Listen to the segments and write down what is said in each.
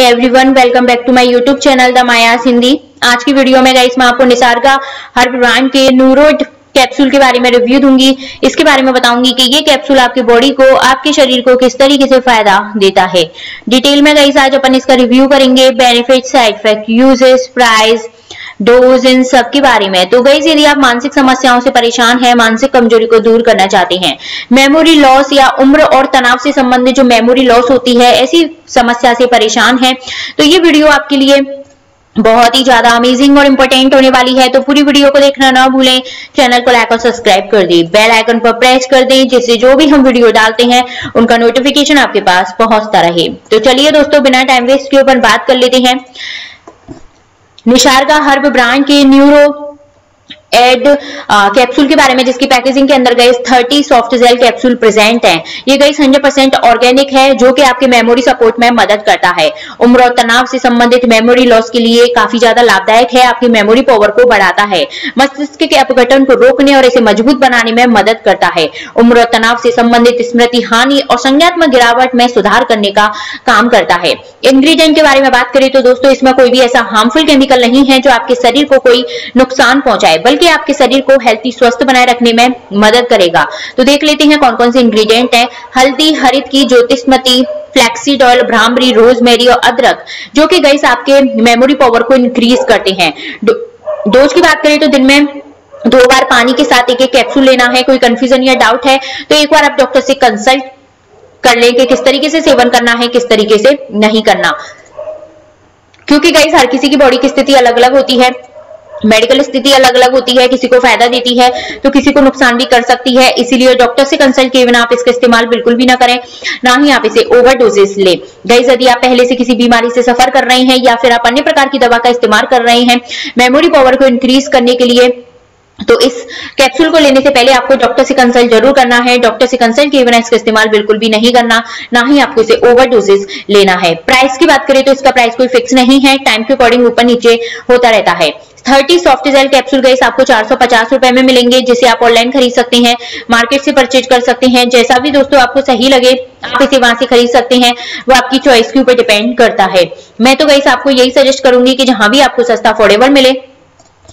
Everyone welcome back to my YouTube channel the Maya Hindi आज की video में guys मैं आपको निसार का हर ब्रांड के नूरोड कैप्सूल के बारे में रिव्यू दूँगी। इसके बारे में बताऊँगी कि ये कैप्सूल आपकी बॉडी को, आपके शरीर को किस तरीके से फ़ायदा देता है। डिटेल में गाइस आज अपन इसका रिव्यू करेंगे। Benefit side effect uses price dose इन सब के बारे में। तो गई यदि आप मानसिक समस्याओं से परेशान हैं, मानसिक कमज़ोरी को दूर करना चाहते हैं मेमोरी लॉस या उम्र और तनाव से संबंधित जो मेमोरी लॉस होती है, ऐसी समस्या से परेशान है तो ये वीडियो आपके लिए बहुत ही ज़्यादा अमेजिंग और इम्पोर्टेंट होने वाली है। तो पूरी वीडियो को देखना ना भूलें चैनल को लाइक और सब्सक्राइब कर दें बेल आइकन पर प्रेस कर दें, जिससे जो भी हम वीडियो डालते हैं, उनका नोटिफिकेशन आपके पास पहुँचता रहे। तो चलिए दोस्तों, बिना टाइम वेस्ट के ऊपर बात कर लेते हैं। निशार का हर्ब ब्रांड के न्यूरो एड कैप्सूल के बारे में जिसकी पैकेजिंग के अंदर गए 30 सॉफ्ट जेल कैप्सूल प्रेजेंट हैं। ये गई 100 परसेंट ऑर्गेनिक है, जो कि आपके मेमोरी सपोर्ट में मदद करता है। उम्र और तनाव से संबंधित मेमोरी लॉस के लिए काफ़ी ज़्यादा लाभदायक है, आपकी मेमोरी पावर को बढ़ाता है। मस्तिष्क के अपघटन को रोकने और इसे मज़बूत बनाने में मदद करता है। उम्र और तनाव से संबंधित स्मृति, हानि और संज्ञात्मक गिरावट में सुधार करने का काम करता है। इंग्रेडिएंट के बारे में बात करें तो दोस्तों, इसमें कोई भी ऐसा हार्मफुल केमिकल नहीं है जो आपके शरीर को कोई नुकसान पहुँचाए, बल्कि बल्कि आपके शरीर को हेल्थी स्वस्थ बनाए रखने में मदद करेगा। तो देख लेते हैं कौन कौन से इंग्रेडिएंट है। हल्दी, हरित की ज्योतिषमती फ्लैक्सीड ऑयल ब्राह्मरी रोजमेरी और अदरक, जो कि गैस आपके मेमोरी पावर को इंक्रीज करते हैं। डोज की बात करें तो दिन में दो बार पानी के साथ एक एक कैप्सूल लेना है, कोई कंफ्यूजन या डाउट है तो एक बार आप डॉक्टर से कंसल्ट कर लें कि किस तरीके से सेवन करना है, किस तरीके से नहीं करना। क्योंकि गई हर किसी की बॉडी की स्थिति अलग अलग होती है मेडिकल स्थिति अलग अलग होती है, किसी को फ़ायदा देती है तो किसी को नुकसान भी कर सकती है। इसीलिए डॉक्टर से कंसल्ट किए बिना आप इसका इस्तेमाल बिल्कुल भी ना करें, ना ही आप इसे ओवर डोजेस ले। गई यदि आप पहले से किसी बीमारी से सफ़र कर रहे हैं या फिर आप अन्य प्रकार की दवा का इस्तेमाल कर रहे हैं मेमोरी पावर को इंक्रीज करने के लिए तो इस कैप्सूल को लेने से पहले आपको डॉक्टर से कंसल्ट ज़रूर करना है। डॉक्टर से कंसल्ट किए बिना इसका इस्तेमाल बिल्कुल भी नहीं करना, ना ही आपको इसे ओवर डोजेस लेना है। प्राइस की बात करें तो इसका प्राइस कोई फिक्स नहीं है। टाइम के अकॉर्डिंग ऊपर नीचे होता रहता है। थर्टी सॉफ्ट जेल कैप्सूल गैस आपको चार सौ पचास रुपए में मिलेंगे, जिसे आप ऑनलाइन खरीद सकते हैं मार्केट से परचेज कर सकते हैं। जैसा भी दोस्तों आपको सही लगे, आप इसे वहाँ से खरीद सकते हैं। वो आपकी चॉइस के ऊपर डिपेंड करता है। मैं तो गैस आपको यही सजेस्ट करूँगी कि जहाँ भी आपको सस्ता अफोर्डेबल मिले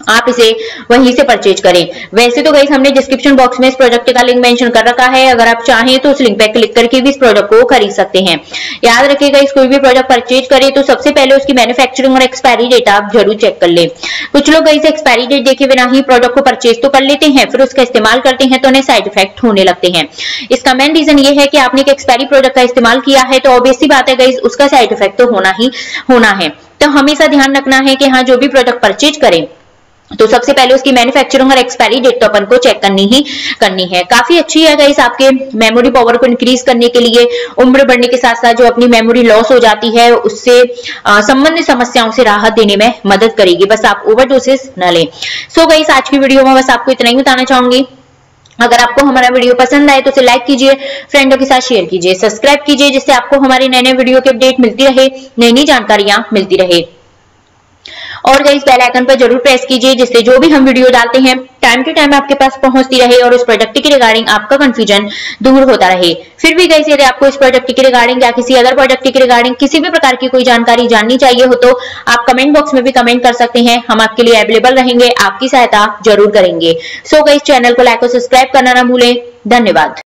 आप इसे वहीं से परचेज करें। वैसे तो गई हमने डिस्क्रिप्शन बॉक्स में इस प्रोडक्ट का लिंक मेंशन कर रखा है। अगर आप चाहें तो उस लिंक पे क्लिक करके भी इस प्रोडक्ट को खरीद सकते हैं। याद रखिएगा इस कोई भी प्रोडक्ट परचेज करें तो सबसे पहले उसकी मैन्युफैक्चरिंग और एक्सपायरी डेट आप ज़रूर चेक कर ले। कुछ लोग इसे एक्सपायरी डेट देखे बिना ही प्रोडक्ट को परचेज तो कर लेते हैं, फिर उसका इस्तेमाल करते हैं तो उन्हें साइड इफ़ेक्ट होने लगते हैं। इसका मेन रीजन ये है कि आपने एक एक्सपायरी प्रोडक्ट का इस्तेमाल किया है तो ऑब्वियसली बात है गई उसका साइड इफ़ेक्ट तो होना ही होना है। तो हमेशा ध्यान रखना है कि हाँ जो भी प्रोडक्ट परचेज करें तो सबसे पहले उसकी मैन्युफैक्चरिंग और एक्सपायरी डेट तो अपन को चेक करनी ही करनी है। काफ़ी अच्छी है गाइस आपके मेमोरी पावर को इंक्रीज करने के लिए। उम्र बढ़ने के साथ साथ जो अपनी मेमोरी लॉस हो जाती है, उससे संबंधित समस्याओं से राहत देने में मदद करेगी। बस आप ओवर डोसेस न लें। सो so गाइस आज की वीडियो में बस आपको इतना ही बताना चाहूँगी। अगर आपको हमारा वीडियो पसंद आए तो उसे लाइक कीजिए फ्रेंडों के साथ शेयर कीजिए सब्सक्राइब कीजिए, जिससे आपको हमारे नए नए वीडियो की अपडेट मिलती रहे नई नई जानकारियाँ मिलती रहे। और गई बेल आइकन पर ज़रूर प्रेस कीजिए, जिससे जो भी हम वीडियो डालते हैं टाइम टू टाइम आपके पास पहुँचती रहे और उस प्रोडक्ट के रिगार्डिंग आपका कंफ्यूजन दूर होता रहे। फिर भी गई यदि आपको इस प्रोडक्ट के रिगार्डिंग या किसी अदर प्रोडक्ट के रिगार्डिंग किसी भी प्रकार की कोई जानकारी जाननी चाहिए हो तो आप कमेंट बॉक्स में भी कमेंट कर सकते हैं। हम आपके लिए अवेलेबल रहेंगे, आपकी सहायता ज़रूर करेंगे। सो गई चैनल को लाइक और सब्सक्राइब करना ना भूलें। धन्यवाद।